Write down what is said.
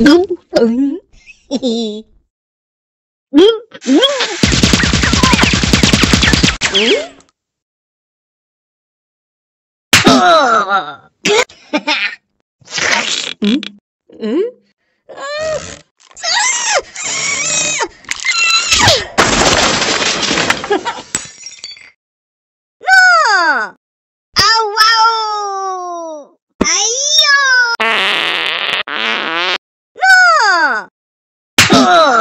No. Hmm? Hmm? hmm? Oh!